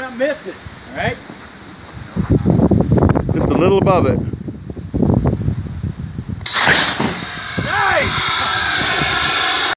We're not missing, all right? Just a little above it.